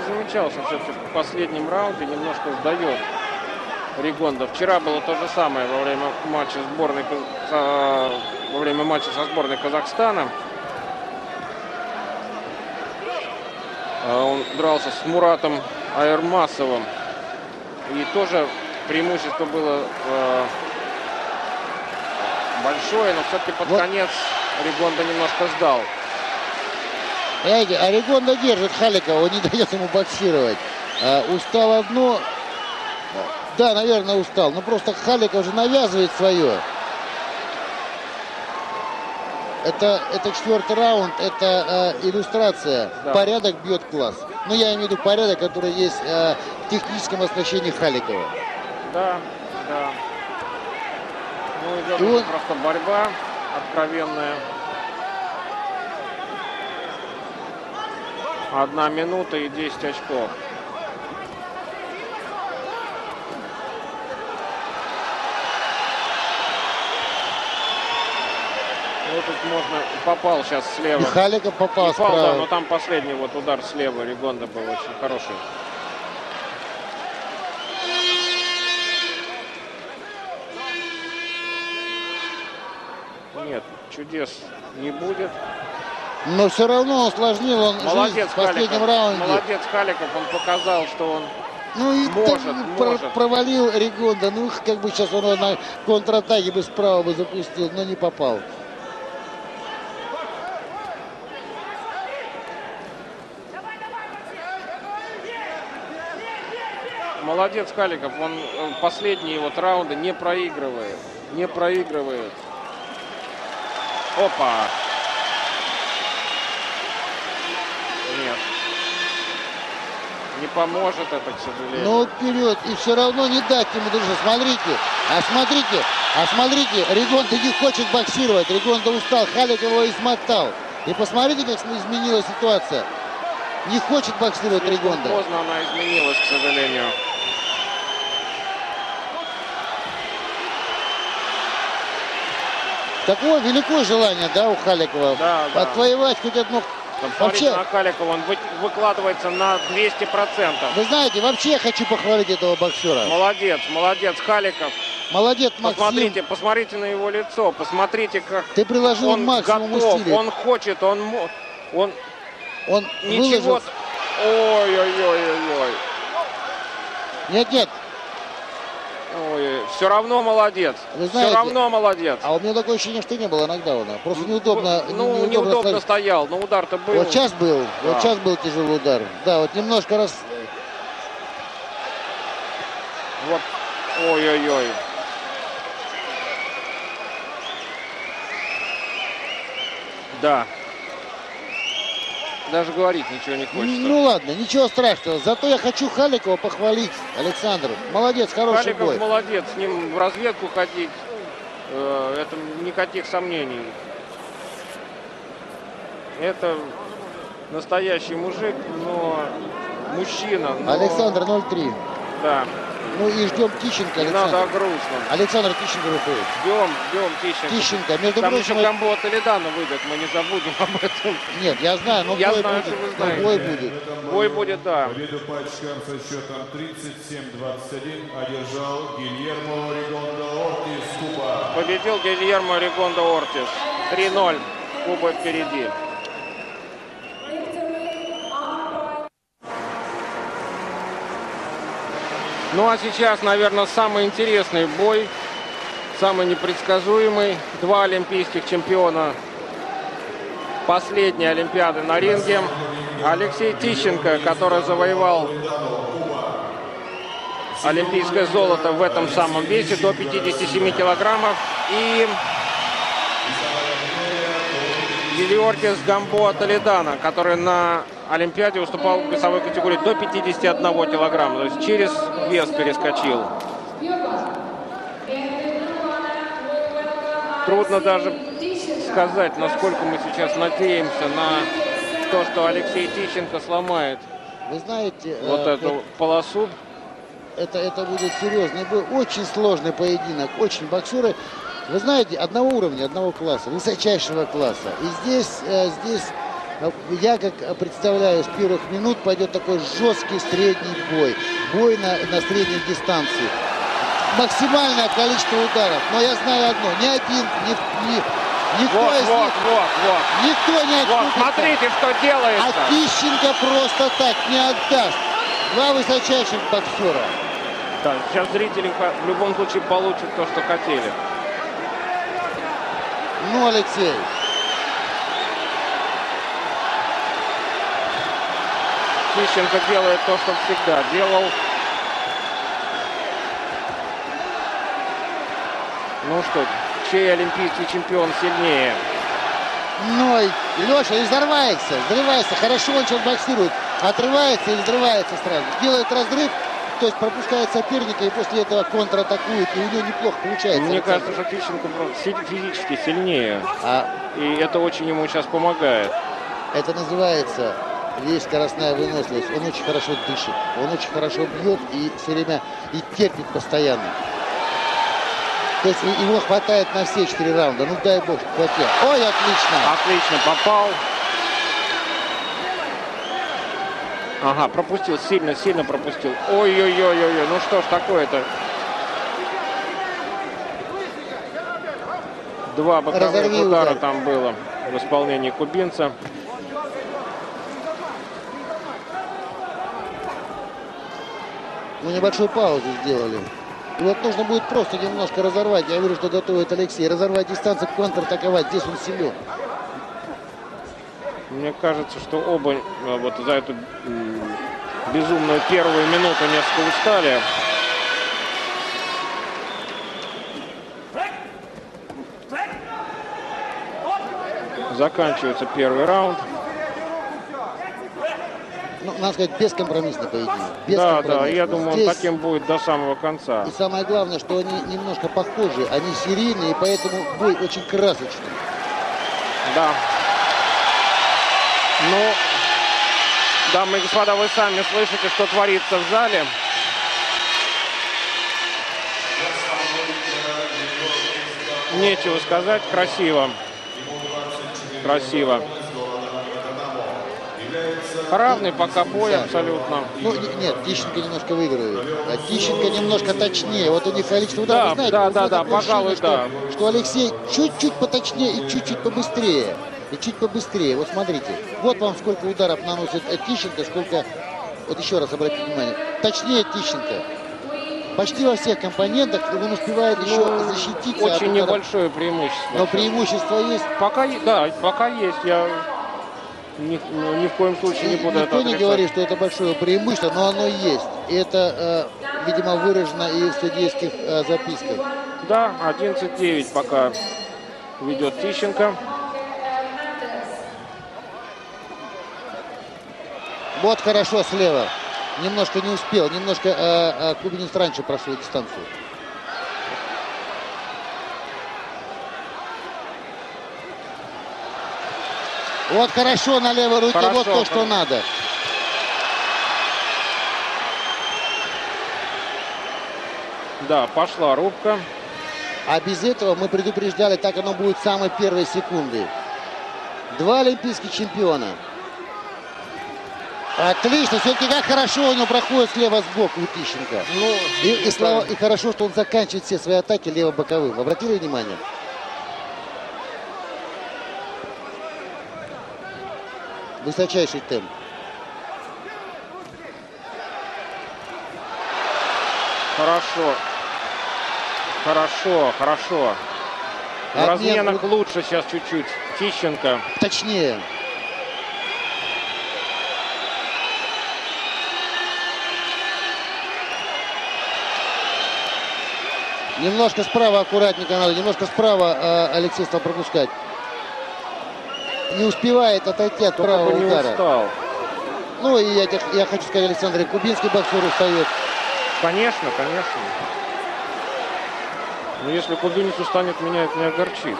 замечал, что все-таки в последнем раунде немножко сдает Ригонда. Вчера было то же самое во время матча сборной во время матча со сборной Казахстана. А он дрался с Муратом Аэрмасовым. И тоже преимущество было э, большое, но все-таки под вот. конец Ригонда немножко сдал. Понимаете, Орегонда держит Халикова, он не дает ему боксировать. А, устал одно. Да, наверное, устал. Но просто Халиков уже навязывает свое. Это, это четвертый раунд, это э, иллюстрация. Да. Порядок бьет класс. Но я имею в виду порядок, который есть э, в техническом оснащении Халикова. Да, да. Ну, идет он... просто борьба откровенная. Одна минута и 10 очков. Вот тут можно... Попал сейчас слева. Михалика попал Попал, справа. да, но там последний вот удар слева Ригонда был очень хороший. Нет, чудес не будет. Но все равно усложнил он Молодец, жизнь в последнем Халиков. раунде. Молодец Халиков, он показал, что он ну и может, может. провалил Ригонда. Ну, как бы сейчас он на контратаке бы справа бы запустил, но не попал. Молодец Халиков, он последние вот раунды не проигрывает. Не проигрывает. Опа! Нет. Не поможет это, к сожалению. Ну, вперед. И все равно не дать ему дружить. Смотрите. А смотрите. А смотрите. Ригонда не хочет боксировать. Ригонда устал. Халик его измотал. И посмотрите, как изменилась ситуация. Не хочет боксировать Слишком Ригонда. поздно она изменилась, к сожалению. Такое великое желание, да, у Халикова? Да, да. Отвоевать хоть вообще, на Каликова, он выкладывается на 200%. Вы знаете, вообще я хочу похвалить этого боксера. Молодец, молодец, Халиков. Молодец, Максим. Посмотрите, посмотрите на его лицо, посмотрите, как Ты приложил он максимум готов, усилий. он хочет, он... Он, он ничего... Ой-ой-ой-ой-ой. Нет, нет, Ой, все равно молодец. Вы знаете, все равно молодец. А у меня такое ощущение, что не было нокдауна. Просто неудобно. Ну, неудобно, неудобно стоял, но удар-то был. Вот сейчас был. Да. Вот сейчас был тяжелый удар. Да, вот немножко раз. Вот. Ой-ой-ой. Да. Даже говорить ничего не хочется. Ну ладно, ничего страшного. Зато я хочу Халикова похвалить. Александр, молодец, хороший Халиков бой. молодец, с ним в разведку ходить, э, это никаких сомнений. Это настоящий мужик, но мужчина. Но... Александр 0-3. Да. Ну и ждем Тищенко. Не надо о грустном. Александр Тищенко выходит. Ждем, ждем Тищенко. Тищенко. Между Там прочим, еще Гамбо Толедано выйдет, мы не забудем об этом. Нет, я знаю, но я бой знаю, будет. что вы знаете. бой будет. Бой будет, да. Победу по очкам со счетом 37-21 одержал Гильермо Ригондо Ортис Куба. Победил Гильермо Ригондо Ортис. 3-0. Куба впереди. Ну а сейчас, наверное, самый интересный бой, самый непредсказуемый. Два олимпийских чемпиона последней Олимпиады на ринге. Алексей Тищенко, который завоевал олимпийское золото в этом самом весе до 57 килограммов. И Гелиоргис Гамбоа Толедана, который на Олимпиаде выступал в весовой категории до 51 килограмма. То есть через вес перескочил. Трудно даже сказать, насколько мы сейчас надеемся на то, что Алексей Тищенко сломает Вы знаете, вот э, эту это, полосу. Это, это будет серьезный бой. Очень сложный поединок. Очень боксеры, вы знаете, одного уровня, одного класса, высочайшего класса. И здесь, э, здесь Я как представляю, с первых минут пойдет такой жесткий средний бой. Бой на, на средней дистанции. Максимальное количество ударов. Но я знаю одно. Ни один, ни, ни, никто Вот, из вот, них, вот, вот. никто не Вот, отступится. смотрите, что делается. А Тищенко просто так не отдаст. Два высочайших боксера. Да, сейчас зрители в любом случае получат то, что хотели. Ну, Алексей. Тищенко делает то, что всегда делал. Ну что, чей олимпийский чемпион сильнее? Ну, Леша и взрывается. Хорошо он сейчас боксирует. Отрывается и взрывается сразу. Делает разрыв, то есть пропускает соперника и после этого контратакует. И у него неплохо получается. Мне Александр. кажется, что си- физически сильнее. А И это очень ему сейчас помогает. это называется есть скоростная выносливость. Он очень хорошо дышит. Он очень хорошо бьет и все время и терпит постоянно. То есть его хватает на все четыре раунда. Ну дай бог, хватит. Ой, отлично. Отлично попал. Ага, пропустил, сильно, сильно пропустил. Ой-ой-ой-ой, ну что ж такое-то? Два боковых Разорви удара удар. там было в исполнении кубинца. Мы небольшую паузу сделали. И вот нужно будет просто немножко разорвать. Я вижу, что готовит Алексей. Разорвать дистанцию, контратаковать. Здесь он силен. Мне кажется, что оба э, вот за эту безумную первую минуту несколько устали. Заканчивается первый раунд. Ну, надо сказать, бескомпромиссный поединок. Да, да, Бескомпромиссный. я думаю, он Здесь- таким будет до самого конца. И самое главное, что они немножко похожи. Они серийные, и поэтому бой очень красочный. Да. Ну, дамы и господа, вы сами слышите, что творится в зале. Нечего сказать, красиво. Красиво. Равный пока бой Да. абсолютно. Ну, не- нет, Тищенко немножко выигрывает. А Тищенко немножко точнее. Вот у них количество ударов. Да, знаете, да, да, да, пожалуй, что, что Алексей чуть-чуть поточнее и чуть-чуть побыстрее. И чуть побыстрее. Вот смотрите. Вот вам сколько ударов наносит э, Тищенко, сколько... Вот еще раз обратите внимание. Точнее Тищенко. Почти во всех компонентах он успевает еще Ну, защититься. от Очень ударов. небольшое преимущество. Но преимущество есть. Пока, да, пока есть. Я ни, ну, ни в коем случае не буду Никто это не говорит, что это большое преимущество, но оно есть. И это, э, видимо, выражено и в судейских э, записках. Да, 11-9 пока ведет Тищенко. Вот хорошо слева. Немножко не успел, немножко э, э, кубинец раньше прошел дистанцию. Вот хорошо на левой руке, Хорошо, вот то, что хорошо. надо. Да, пошла рубка. А без этого мы предупреждали, так оно будет с самой первой секунды. Два олимпийских чемпиона. Отлично, все-таки как хорошо у него проходит слева сбоку у Тищенко. Ну, И, и слава- и хорошо, что он заканчивает все свои атаки лево-боковым. Обратили внимание? Высочайший темп. Хорошо. Хорошо, хорошо. В Обмен разменах лучше сейчас чуть-чуть. Тищенко. Точнее. Немножко справа аккуратненько надо, немножко справа э, Алексей стал пропускать. Не успевает отойти от Только правого не удара. устал. Ну и я, я хочу сказать, Александр, кубинский боксер устает. Конечно, конечно. Но если кубинец устанет, меня это не огорчит.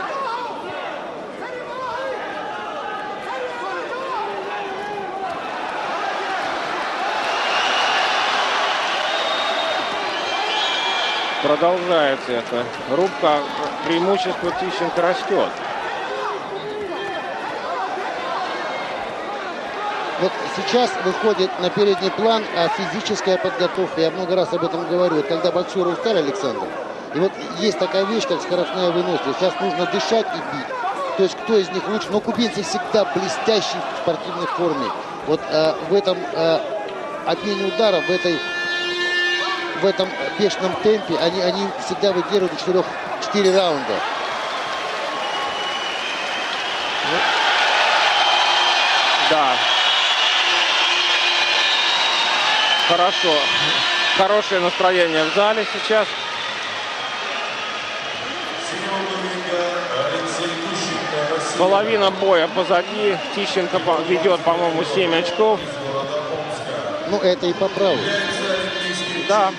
Продолжается это. Рубка, преимущество Тищенко растет. Вот сейчас выходит на передний план а, физическая подготовка. Я много раз об этом говорю. Когда боксеры устали, Александр, и вот есть такая вещь, как скоростная выносливость. Сейчас нужно дышать и бить. То есть кто из них лучше? Но кубинцы всегда блестящие в спортивной форме. Вот э, в этом э, обмене ударов, в этой в этом бешеном темпе они, они всегда выдерживают до 4, 4 раунда. Да. Хорошо. Хорошее настроение в зале сейчас. Половина боя позади. Тищенко ведет, по-моему, 7 очков. Ну, это и по праву. Да.